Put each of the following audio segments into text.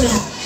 now.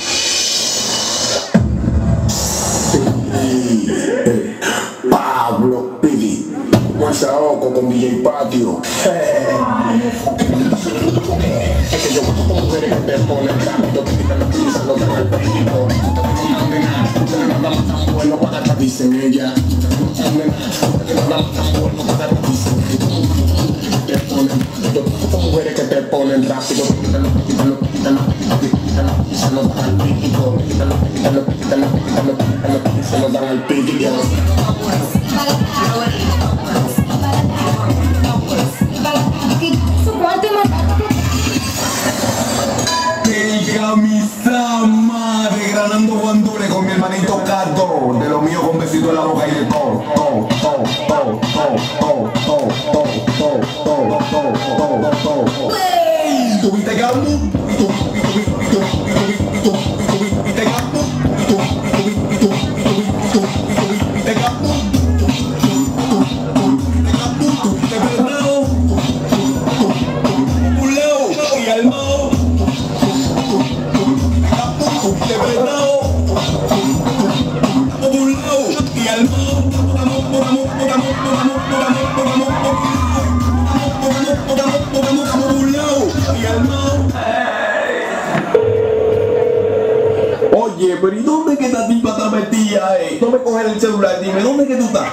el celular, dime, ¿dónde que tú estás?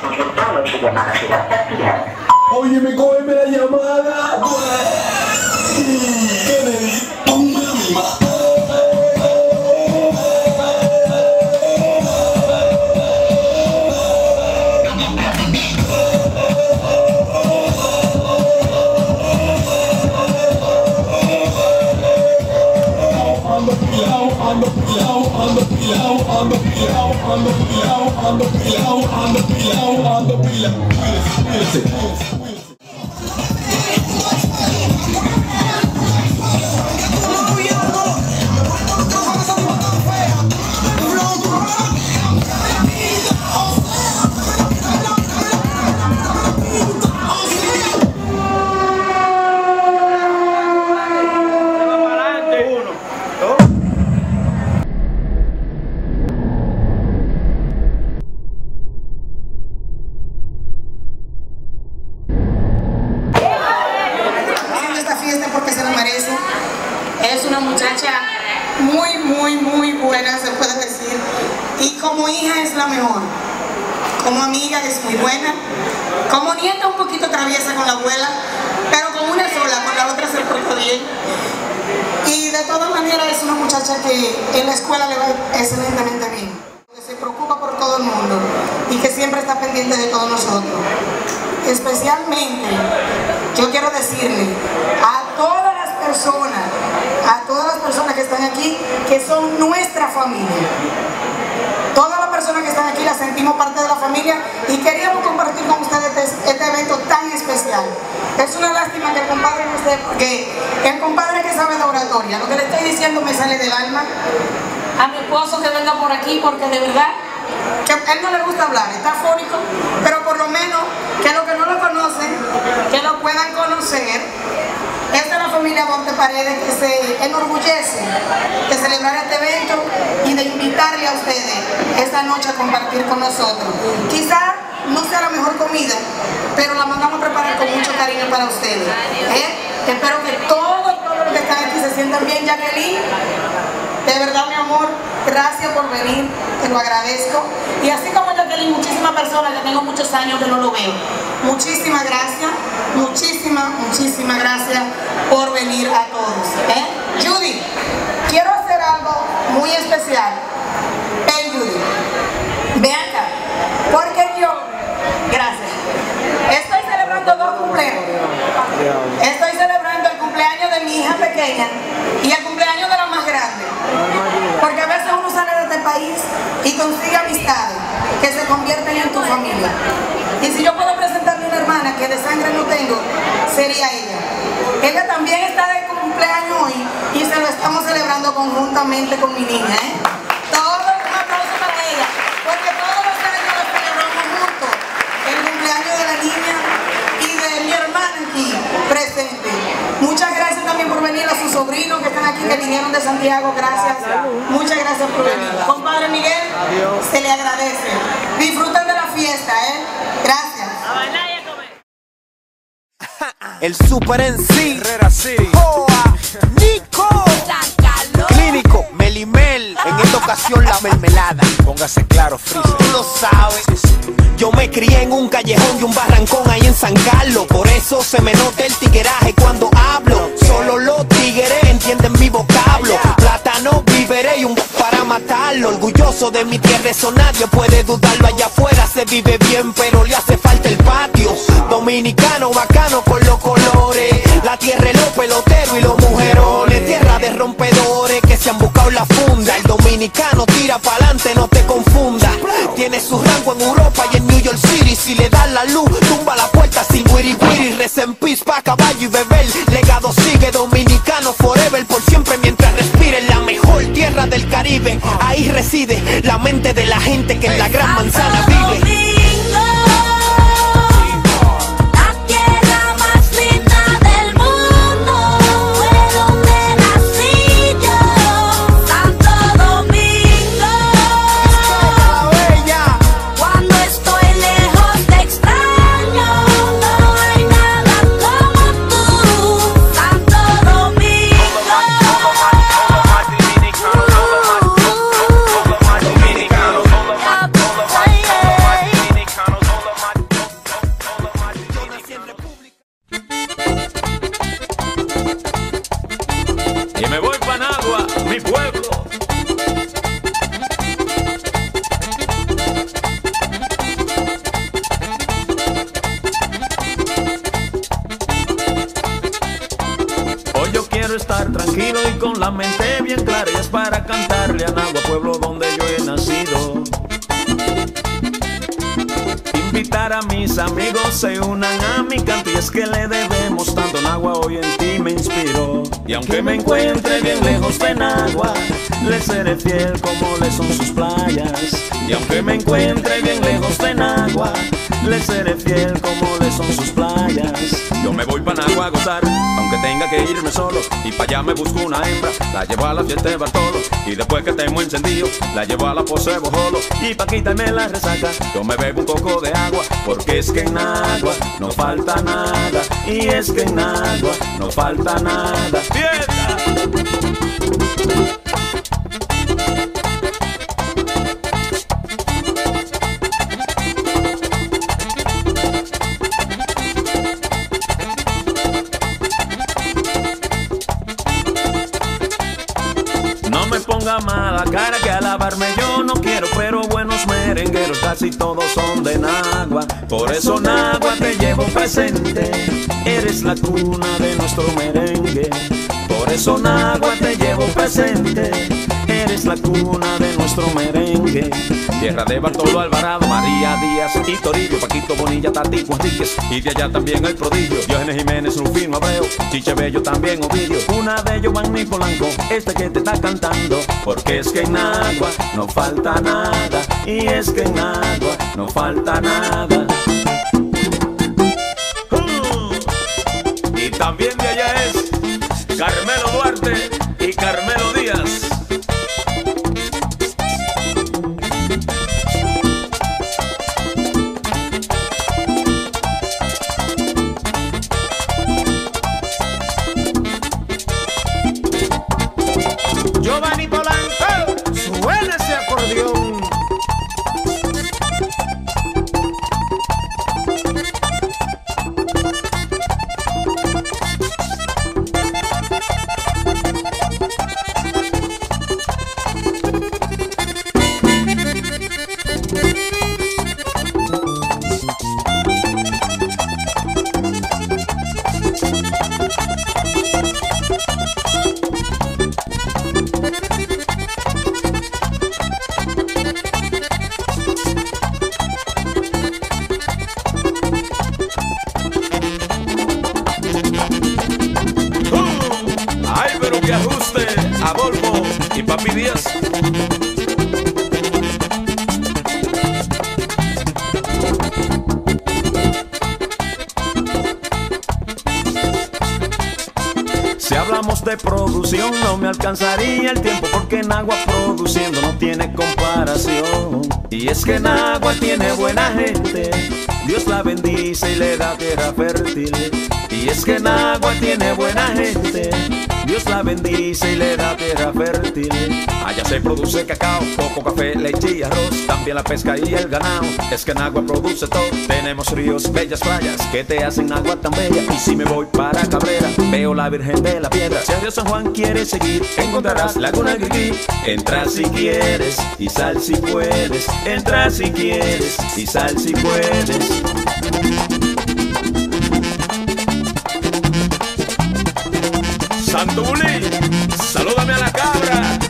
Oye, me cógeme la llamada. on the wheel, on the wheel, on the wheel, on the wheel. me sale del alma. A mi esposo que venga por aquí porque de verdad... Que él no le gusta hablar, está fórico, pero por lo menos que los que no lo conocen, que lo puedan conocer. Esta es la familia Monte Paredes que se enorgullece de celebrar este evento y de invitarle a ustedes esta noche a compartir con nosotros. Quizás no sea la mejor comida, pero la mandamos a preparar con mucho cariño para ustedes. ¿eh? Espero que todos están se sientan bien, Jacqueline. De verdad, mi amor, gracias por venir, te lo agradezco. Y así como Jacqueline, muchísimas personas que tengo muchos años que no lo veo. Muchísimas gracias, muchísimas, muchísimas gracias por venir a todos. ¿eh? Judy, quiero hacer algo muy especial. Ven, Judy. Ven acá. Porque yo, gracias, estoy celebrando dos cumpleaños hija pequeña y el cumpleaños de la más grande. Porque a veces uno sale de este país y consigue amistades que se convierten en tu familia. Y si yo puedo presentarle una hermana que de sangre no tengo, sería ella. Ella también está de cumpleaños hoy y se lo estamos celebrando conjuntamente con mi niña. ¿eh? Un aplauso para ella, porque todos los años lo celebramos juntos. El cumpleaños de la niña y de mi hermana aquí presente sobrinos que están aquí, que vinieron de Santiago. Gracias. Muchas gracias por venir. Compadre Miguel, se le agradece. Disfruten de la fiesta, ¿eh? Gracias. El Super en sí. Joa, Nico. Clínico, En esta ocasión la mermelada. Póngase claro, Freezer. Tú lo sabes. Yo me crié en un callejón y un barrancón ahí en San Carlos. Por eso se me nota el tigueraje cuando hablo. Solo los tigres entienden mi vocablo. Plátano, viveré y un para matarlo. Orgulloso de mi tierra, eso nadie puede dudarlo. Allá afuera se vive bien, pero le hace falta el patio. Dominicano, bacano con los colores. La tierra, los peloteros y los mujerones. Tierra de rompedores han buscado la funda. El dominicano tira pa'lante, no te confunda. Tiene su rango en Europa y en New York City. Si le dan la luz, tumba la puerta sin wiri wiri. Reza en peace pa' caballo y beber. Legado sigue dominicano forever por siempre mientras respire en la mejor tierra del Caribe. Ahí reside la mente de la gente que en la gran manzana mi canto y es que le debemos tanto. Nagua hoy en ti me inspiro. Y aunque me encuentre bien lejos de Nagua le seré fiel como le son sus playas. Y aunque me encuentre bien lejos de Nagua le seré fiel como le son sus playas. Yo me voy para Nagua a gozar aunque tenga que irme solo. Y para allá me busco una hembra la llevo a la fiesta de Bartolo. Y después que estemos encendido la llevo a la pose de y pa' quitarme la resaca yo me bebo un poco de agua. Porque es que en agua no falta nada. Y es que en agua no falta nada. Fiesta todos son de Nagua. Por eso Nagua te llevo presente, eres la cuna de nuestro merengue. Por eso Nagua te llevo presente, eres la cuna de nuestro merengue. Tierra de Bartolo Alvarado, María Díaz y Torillo, Paquito Bonilla, Tati Enríquez y de allá también el prodigio. Diógenes Jiménez, Rufino Abreu, Chiche Bello también Ovidio. Una de ellos Magni Polanco, este que te está cantando, porque es que en agua no falta nada y es que en agua no falta nada. Uh, Y también de allá es Carmelo Duarte y Carmelo alcanzaría el tiempo porque en agua produciendo no tiene comparación. Y es que en agua tiene buena gente, Dios la bendice y le da tierra fértil. Y es que en agua tiene buena gente. Dios la bendice y le da tierra fértil. Allá se produce cacao, coco, café, leche y arroz. También la pesca y el ganado. Es que en agua produce todo. Tenemos ríos, bellas playas que te hacen agua tan bella. Y si me voy para Cabrera, veo la Virgen de la Piedra. Si el río San Juan quiere seguir, encontrarás Laguna Grigui. Entra si quieres y sal si puedes. Entra si quieres y sal si puedes. Santuli, salúdame a la cabra.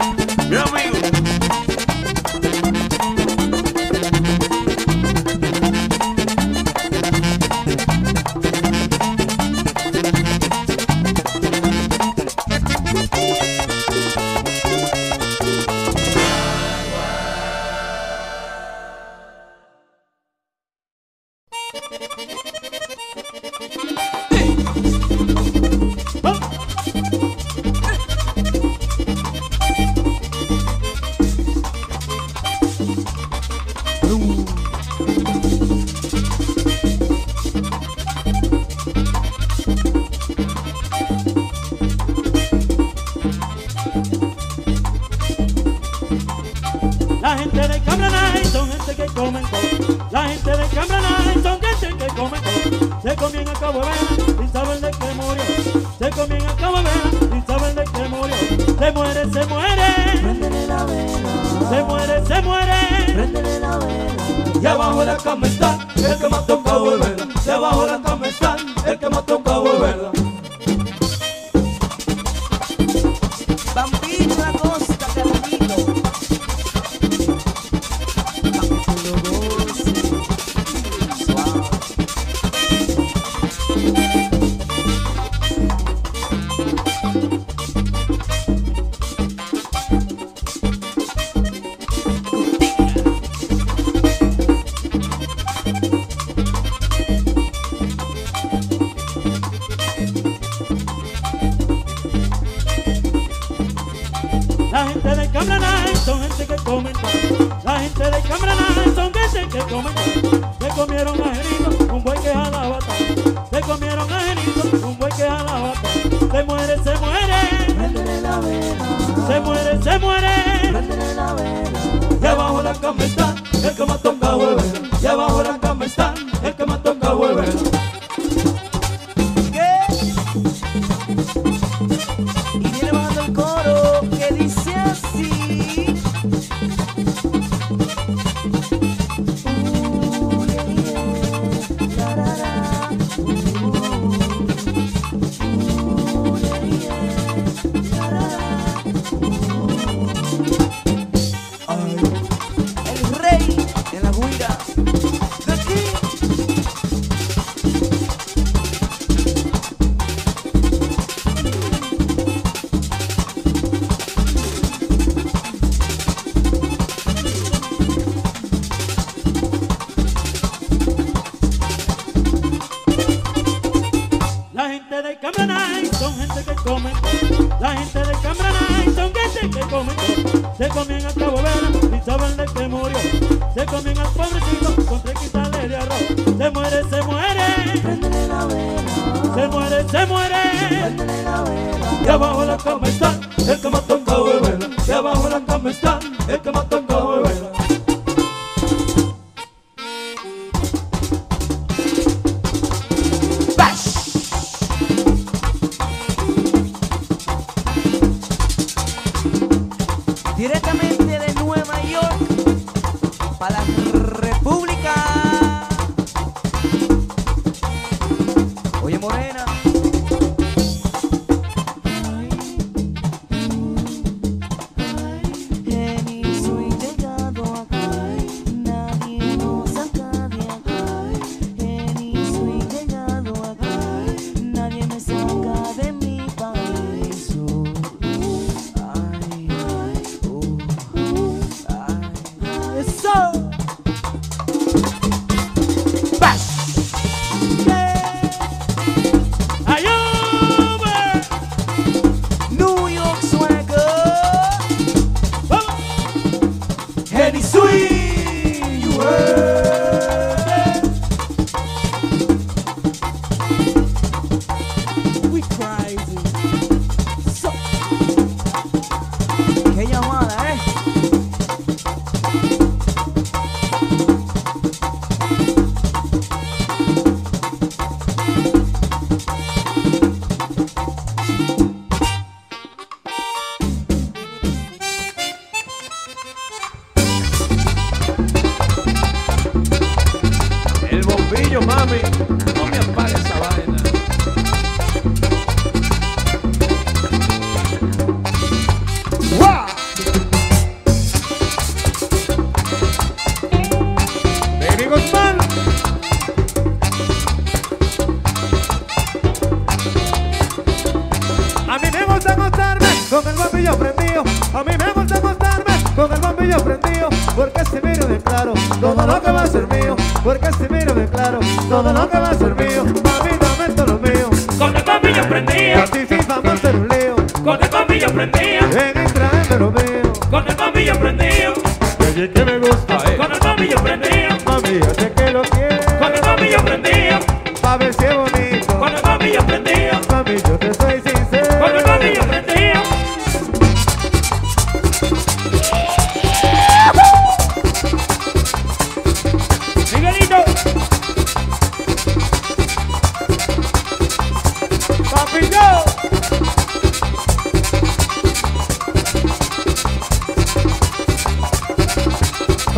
me.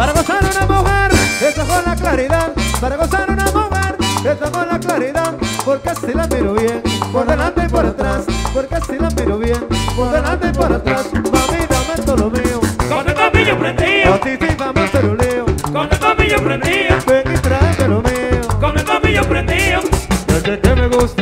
Para gozar una mujer, está con la claridad. Para gozar una mujer, está con la claridad. Porque así la miro bien, por delante y por atrás. Porque así la miro bien, por delante y por atrás. Mami, dame todo mío. Con el tomillo prendido. A ti sí, vamos, lo leo. Con el tomillo prendido. Ven y tráeme lo mío. Con el tomillo prendido. Desde que me gusta.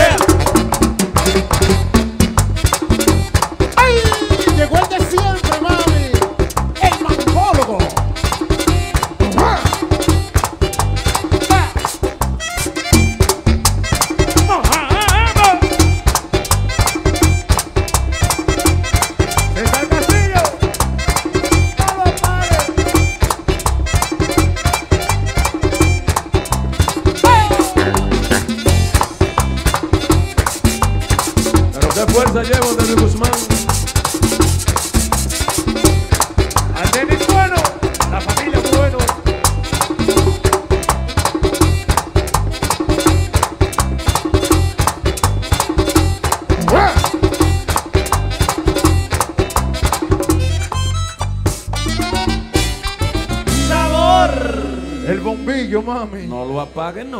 Yeah. paguen, no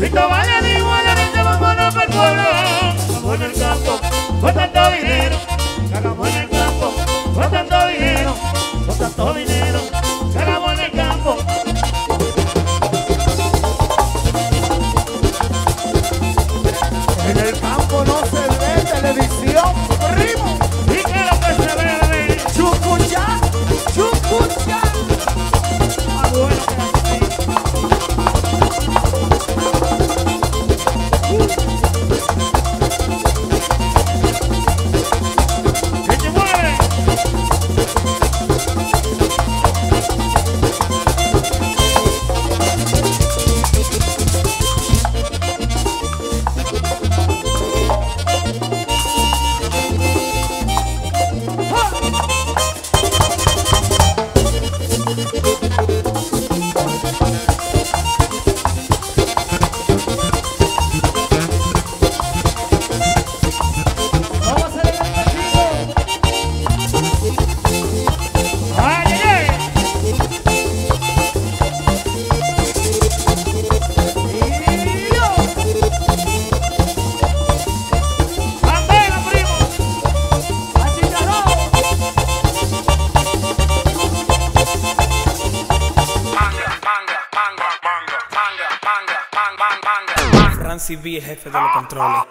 Y te vaya de igual, ahorita vámonos por el pueblo. Cagamos en el campo, con tanto dinero. Cagamos en el campo, con tanto dinero. Con tanto dinero, Francis B, jefe de los controles.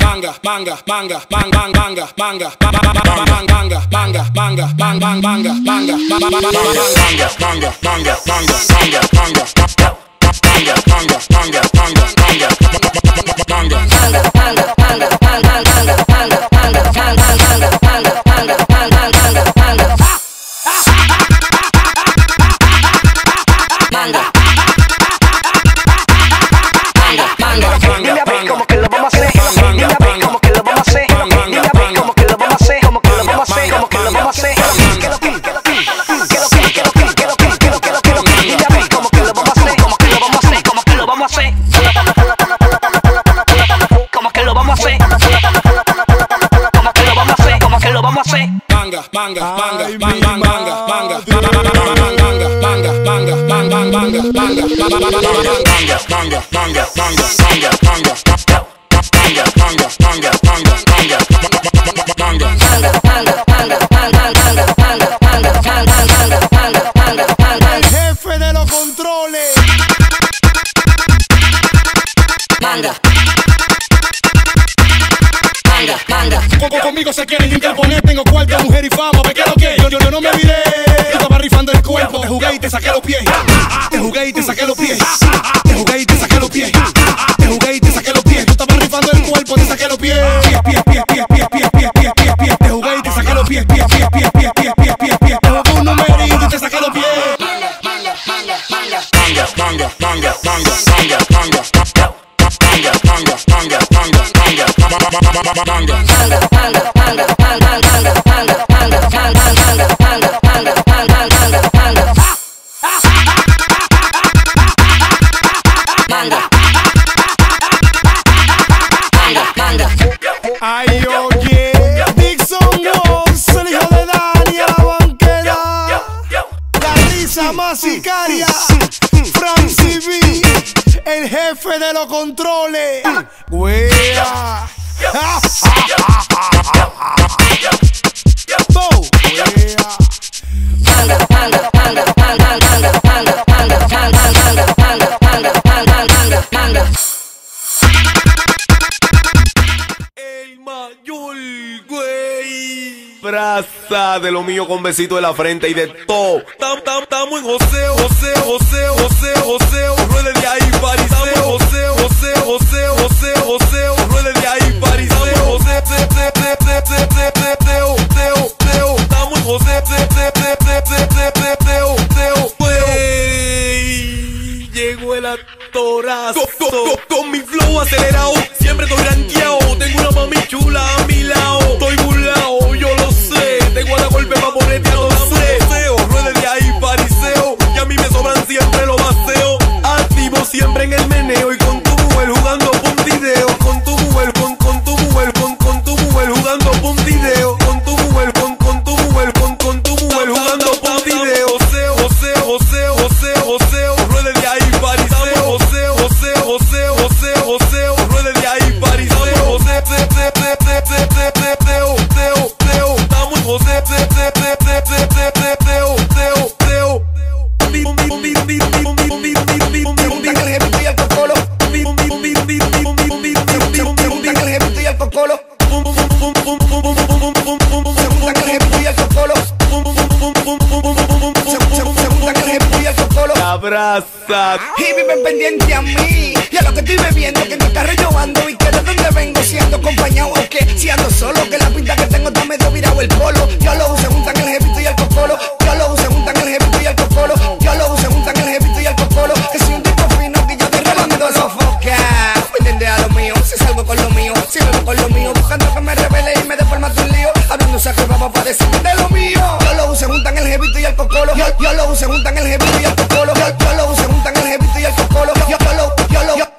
Manga, manga, manga, manga, manga, manga, manga, manga, manga, manga, manga, manga, manga, manga, manga, manga, manga, manga, manga, manga, Dile vamos a hacer. manga, manga, manga, manga, manga, manga, manga, manga, manga, manga, manga, manga, manga, manga, El jefe de los controles. Manga. Manga, Con- Conmigo se quieren interponer, tengo cuarto, mujer y fama, ¿ve qué es lo que? Yo, yo, yo no me viré, yo estaba rifando el cuerpo, te jugué y te saqué los pies, te jugué y te saqué los pies, te jugué y te saqué los pies, te jugué y te saqué los pies, yo estaba rifando el cuerpo, te saqué los pies, pies, pies, pies, pies, pies, pies, pies, pies, pies, pies, te jugué y te saqué los pies, pies, pies, pies, pies, pies, pies, pies, pies, te jugué un numerito y te saqué los pies. Manga, manga, manga, manga, manga, manga, manga, manga, manga, manga, Ay, oye, Dixon el hijo de banquera. La risa el jefe de los controles. Braza de lo mío con besito de la frente y de todo. Estamos en joseo, joseo, joseo, joseo, joseo. Ruede de ahí, pariseo. Llegó el actorazo Con mi flow acelerado. se juntan el jebito y el cocolo. Yo, yo, se juntan el jebito y el cocolo. Yo, yo, yo,